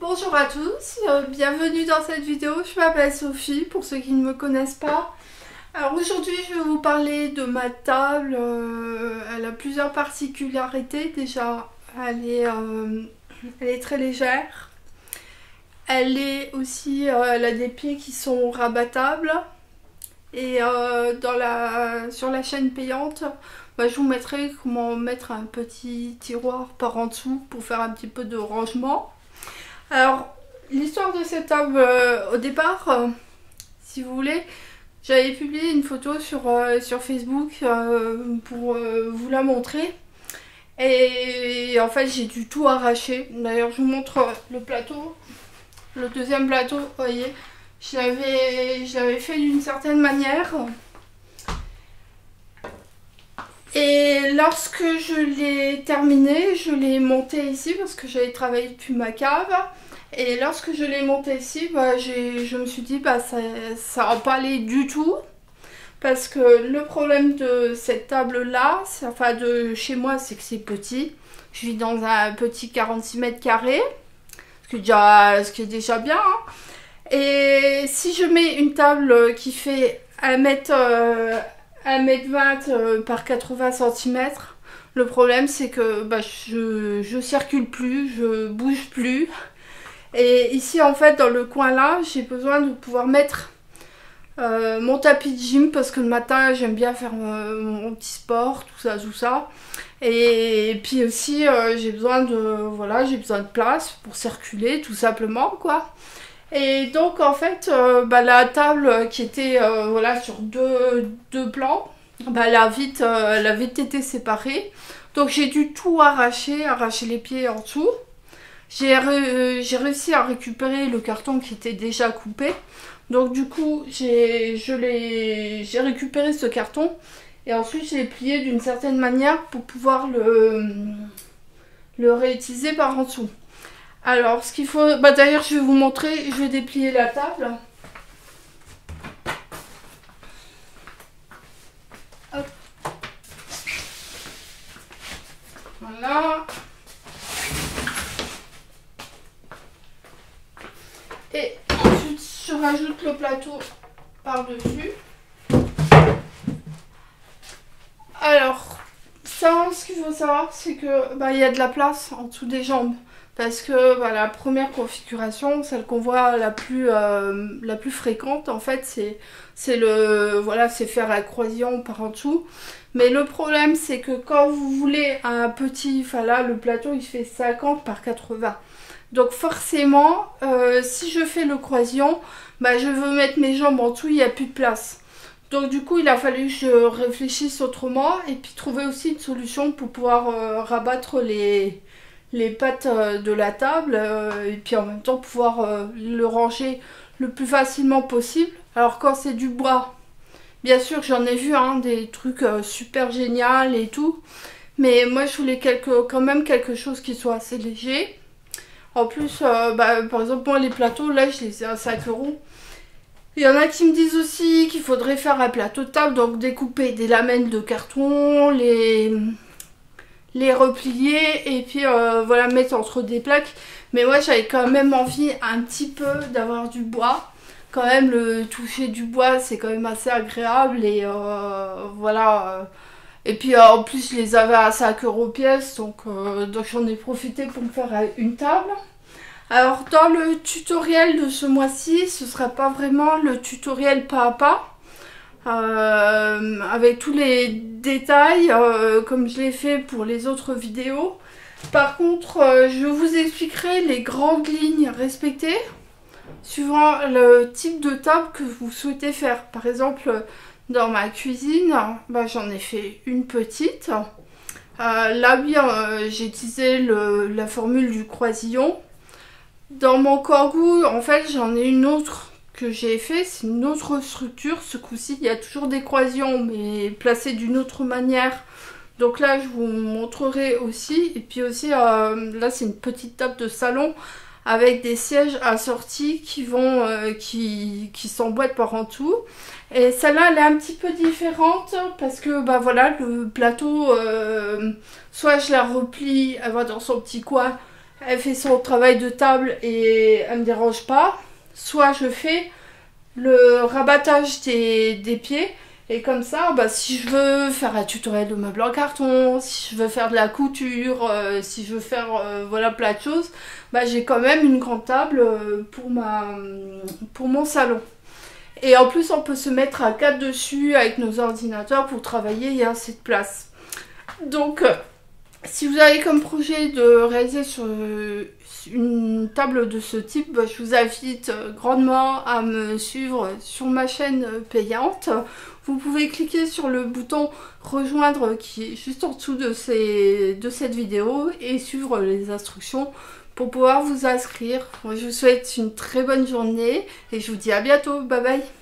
Bonjour à tous, euh, bienvenue dans cette vidéo, je m'appelle Sophie pour ceux qui ne me connaissent pas. Alors aujourd'hui je vais vous parler de ma table, euh, elle a plusieurs particularités déjà, elle est, euh, elle est très légère, elle est aussi, elle a des pieds qui sont rabattables et sur la chaîne payante bah, je vous mettrai comment mettre un petit tiroir par en dessous pour faire un petit peu de rangement. Alors, l'histoire de cette table, euh, au départ, euh, si vous voulez, j'avais publié une photo sur, euh, sur Facebook pour vous la montrer. Et en fait, j'ai dû tout arracher. D'ailleurs, je vous montre le plateau. Le deuxième plateau, vous voyez, je l'avais fait d'une certaine manière. Et lorsque je l'ai terminé, je l'ai monté ici parce que j'avais travaillé depuis ma cave. Et lorsque je l'ai monté ici, bah, je me suis dit bah ça, ça va pas aller du tout. Parce que le problème de cette table là, enfin de chez moi, c'est que c'est petit. Je vis dans un petit 46 mètres carrés. Ce qui est déjà, ce déjà bien. Hein. Et si je mets une table qui fait 1 mètre, 1m20 euh, par 80 cm. Le problème c'est que bah, je, je circule plus, je bouge plus. Et ici en fait dans le coin là, j'ai besoin de pouvoir mettre euh, mon tapis de gym parce que le matin j'aime bien faire euh, mon petit sport, tout ça, tout ça. Et, puis aussi j'ai besoin de voilà, j'ai besoin de place pour circuler tout simplement quoi. Et donc en fait, euh, bah, la table qui était euh, voilà, sur deux, plans, bah, elle, a vite, euh, vite été séparée. Donc j'ai dû tout arracher, arracher les pieds en dessous. J'ai réussi à récupérer le carton qui était déjà coupé. Donc du coup, j'ai récupéré ce carton. Et ensuite, je l'ai plié d'une certaine manière pour pouvoir le, le réutiliser par en dessous. Alors, ce qu'il faut... Bah d'ailleurs, je vais vous montrer. Je vais déplier la table. Hop. Voilà. Et ensuite, je rajoute le plateau par-dessus. Alors, ça, ce qu'il faut savoir, c'est que bah, y a de la place en dessous des jambes. Parce que bah, la première configuration, celle qu'on voit la plus, euh, la plus fréquente, en fait, c'est voilà, faire la croisillon par en dessous. Mais le problème, c'est que quand vous voulez un petit, enfin là, le plateau, il fait 50 par 80. Donc forcément, euh, si je fais le croisillon, bah, je veux mettre mes jambes en dessous, il n'y a plus de place. Donc du coup, il a fallu que je réfléchisse autrement et puis trouver aussi une solution pour pouvoir euh, rabattre les, les pattes euh, de la table euh, et puis en même temps pouvoir euh, le ranger le plus facilement possible. Alors quand c'est du bois, bien sûr j'en ai vu hein, des trucs super génial et tout, mais moi je voulais quand même quelque chose qui soit assez léger. En plus, bah, par exemple moi les plateaux là je les ai à 5 euros. Il y en a qui me disent aussi qu'il faudrait faire un plateau de table, donc découper des lamelles de carton, les, les replier et puis euh, voilà mettre entre des plaques. Mais moi j'avais quand même envie un petit peu d'avoir du bois. Quand même le toucher du bois c'est quand même assez agréable et euh, voilà et puis euh, en plus je les avais à 5 euros pièce donc, donc j'en ai profité pour me faire une table. Alors dans le tutoriel de ce mois-ci ce sera pas vraiment le tutoriel pas à pas euh, avec tous les détails euh, comme je l'ai fait pour les autres vidéos. Par contre, euh, je vous expliquerai les grandes lignes respectées suivant le type de table que vous souhaitez faire. Par exemple, dans ma cuisine, bah, j'en ai fait une petite. là, j'ai utilisé la formule du croisillon. Dans mon corgou, en fait, j'en ai une autre que j'ai fait, c'est une autre structure. Ce coup-ci, il y a toujours des croisillons, mais placées d'une autre manière. Donc là, je vous montrerai aussi. Et puis aussi, euh, là, c'est une petite table de salon avec des sièges assortis qui vont, euh, qui, qui s'emboîtent par en tout. Et celle-là, elle est un petit peu différente parce que, bah voilà, le plateau, euh, soit je la replie, elle va dans son petit coin, elle fait son travail de table et elle me dérange pas. Soit je fais le rabattage des, pieds et comme ça, bah, si je veux faire un tutoriel de meubles en carton, si je veux faire de la couture, euh, si je veux faire euh, voilà plein de choses, bah, j'ai quand même une grande table euh, pour, ma, pour mon salon. Et en plus, on peut se mettre à quatre dessus avec nos ordinateurs pour travailler, il y a assez de place. Donc, si vous avez comme projet de réaliser sur une table de ce type, je vous invite grandement à me suivre sur ma chaîne payante vous pouvez cliquer sur le bouton rejoindre qui est juste en dessous de cette vidéo et suivre les instructions pour pouvoir vous inscrire. je vous souhaite une très bonne journée et je vous dis à bientôt. Bye bye